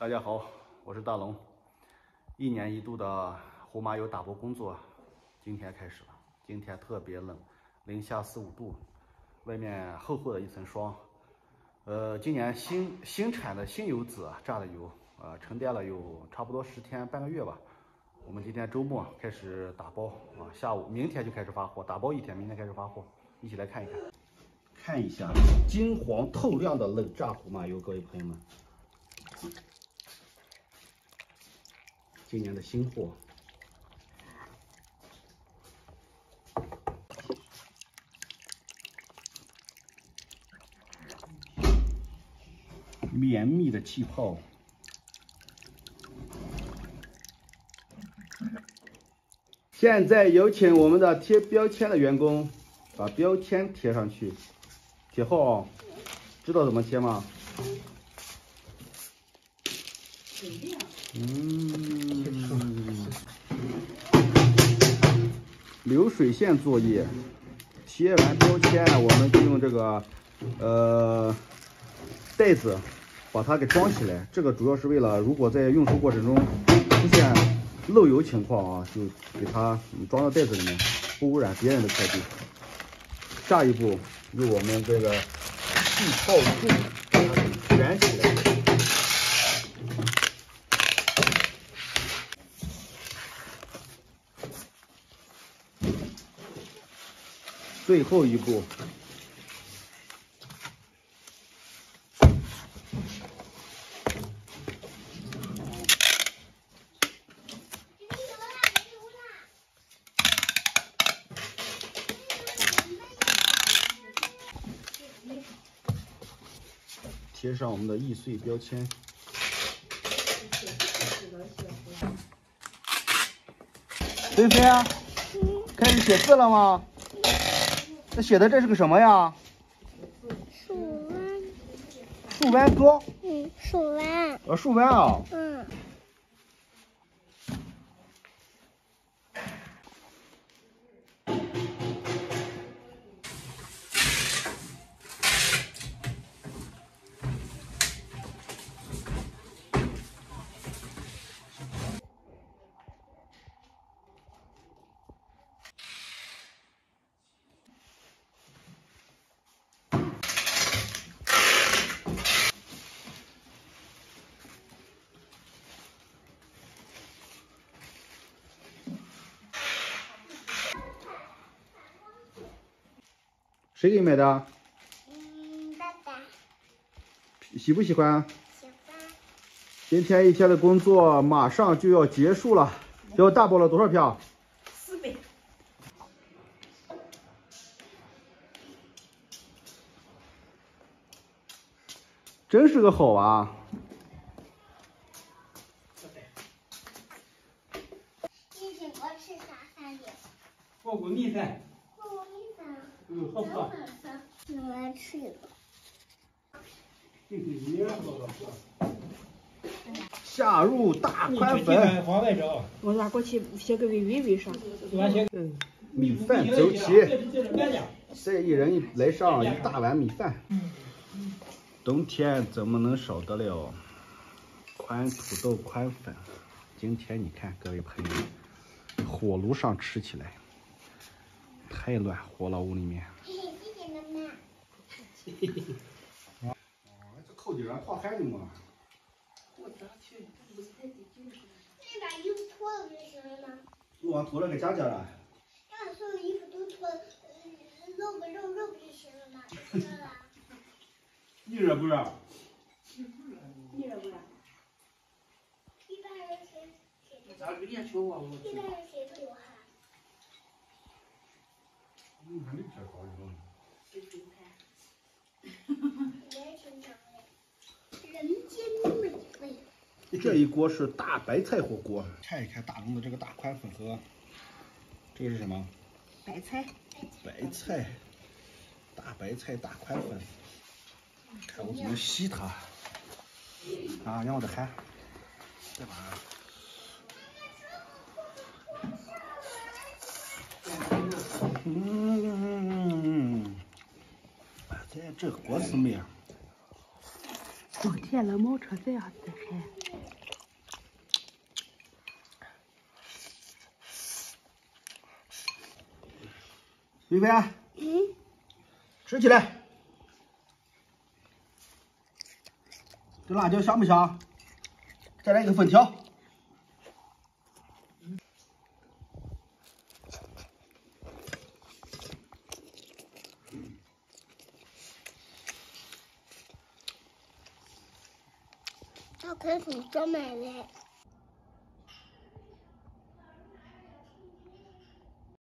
大家好，我是大龙。一年一度的胡麻油打包工作今天开始了。今天特别冷，零下四五度，外面厚厚的一层霜。呃，今年新新产的新油籽榨的油，呃，沉淀了有差不多十天半个月吧。我们今天周末开始打包啊，下午明天就开始发货，打包一天，明天开始发货，一起来看一看，看一下金黄透亮的冷榨胡麻油，各位朋友们。今年的新货，绵密的气泡。现在有请我们的贴标签的员工把标签贴上去，贴好，知道怎么贴吗？嗯，流水线作业，贴完标签，我们就用这个呃袋子把它给装起来。这个主要是为了，如果在运输过程中出现漏油情况啊，就给它装到袋子里面，不污染别人的快递。下一步用我们这个气泡柱卷起来。最后一步，贴上我们的易碎标签。菲菲啊，开始写字了吗？这写的这是个什么呀？树弯。树弯多。嗯，树弯。呃，树弯啊。嗯。谁给你买的？嗯，爸爸。喜不喜欢？喜欢。今天一天的工作马上就要结束了，要大包了多少票？四百。真是个好娃。今天我吃啥饭的？火锅米饭。嗯，好喝。我来吃一个。下入大宽粉。我拿过去先给微微微上。嗯。米饭走起，再一人来上一大碗米饭。冬天怎么能少得了宽土豆宽粉？今天你看各位朋友，火炉上吃起来。太暖和了，屋里面。谢谢妈妈。哦，这扣底上套还的嘛？你把衣服脱了不就行了吗？我脱了给佳佳了。把所有衣服都脱，露个肉肉不就行了吗？热了。你热不热？你热不热？一般人谁谁咋个脸球啊？一般人谁都有汗。你这一锅是大白菜火锅，看一看大龙的这个大宽粉和这个是什么？白菜。白菜，大白菜大宽粉，看我怎么吸它。啊，让我的 hand，再把。嗯，这个果子什么样冬天能冒出这样子的汗薇啊，嗯。吃起来。这辣椒香不香？再来一个粉条。要开水装满了。